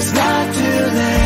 It's not too late.